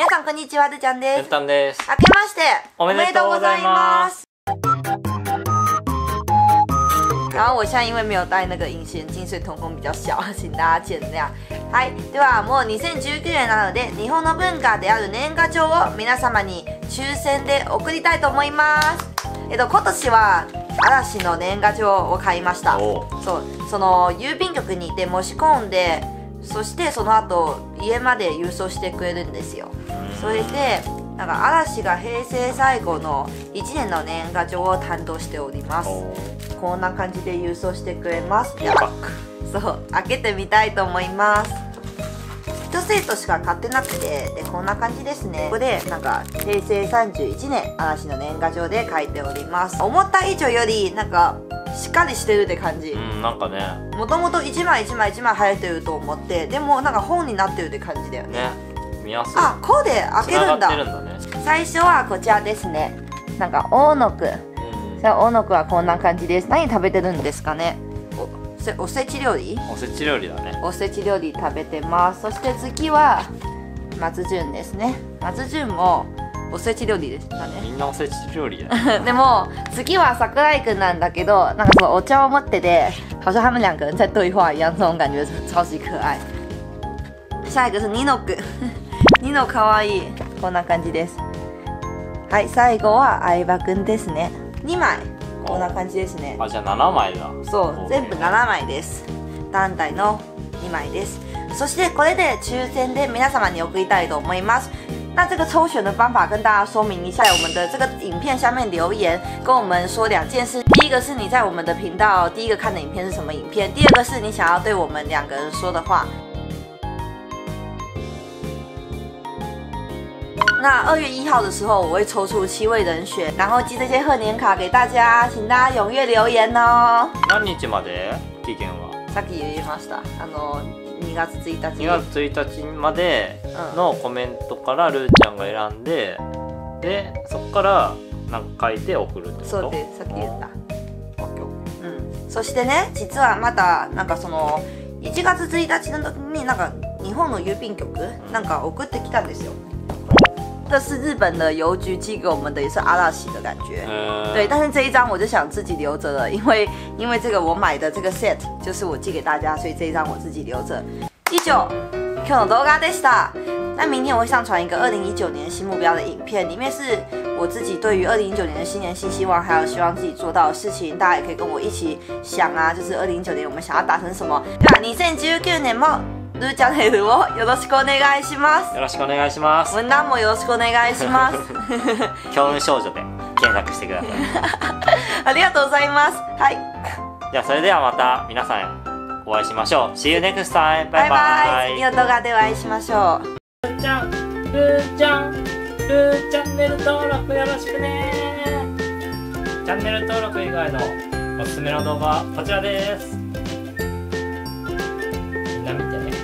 皆さんこんにちは、るちゃんです。ふたんです。明けましておめでとうございます。然后我现在因为没有戴那个隐形眼镜，所以瞳孔比较小，请大家见谅。はい、ではもう2019年なので日本の文化である年賀状を皆様に抽選で送りたいと思います。えっと今年は嵐の年賀状を買いました。おそうその郵便局に行って申し込んでそしてその後家まで郵送してくれるんですよ。それでなんか嵐が平成最後の1年の年賀状を担当しております。おこんな感じで郵送してくれます。ー、バック。そう開けてみたいと思います。一セットしか買ってなくてでこんな感じですね。ここでなんか平成31年嵐の年賀状で書いております。思った以上よりなんかしっかりしてるって感じ、うん、なんかね、もともと1枚1枚1枚入ってると思ってでもなんか本になってるって感じだよね。ね、見やすい。あこうで開けるんだ。ね。最初はこちらですね。なんか大野くん。うん。大野くんはこんな感じです。何食べてるんですかね。おせおせち料理？おせち料理だね。おせち料理食べてます。そして次は松潤ですね。松潤もおせち料理ですかね。みんなおせち料理だね。でも次は桜井くんなんだけどなんかそのお茶を持ってて好像他们两个人在对话一样这种感觉超级可愛下一个是ニノくん。ニノかわい。いこんな感じです。はい最後は相葉くんですね。2枚。こんな感じですね。あ、じゃあ7枚だ。そう全部7枚です。団体の2枚です。そしてこれで抽選で皆様に送りたいと思います那这个抽选的方法跟大家说明一下，在我们的这个影片下面留言，跟我们说两件事。第一个是你在我们的频道第一个看的影片是什么影片，第二个是你想要对我们两个人说的话。那二月一号的时候，我会抽出七位人选，然后寄这些贺年卡给大家，请大家踊跃留言哦。何日まで期限は さっき言いました。あの2月1日。2月1日までのコメントからルーちゃんが選んで、で、そこからなんか書いて送るってこと？そうでさっき言った。うん。そしてね、実はまたなんかその1月1日の時になんか日本の郵便局なんか送ってきたんですよ。这是日本的邮局寄给我们的，也是阿拉西的感觉。ー。对，但是这一张我就想自己留着了，因为因为这个我买的这个 set 就是我寄给大家，所以这一张我自己留着。以上今日の動画でした。那明天我会上传一个二零一九年新目标的影片，里面是我自己对于二零一九年的新年新希望，还有希望自己做到的事情，大家也可以跟我一起想啊，就是二零一九年我们想要达成什么。では2019年も ルーチャンネルをよろしくお願いします。よろしくお願いします。文旦もよろしくお願いします。強運少女で検索してください。ありがとうございます。はい。じゃあそれではまた皆さんお会いしましょう。See you next time! バイバイ次の動画でお会いしましょう。ルーちゃん、ルーちゃん、ルーチャンネル登録よろしくねチャンネル登録以外のおすすめの動画はこちらです。みんな見てね。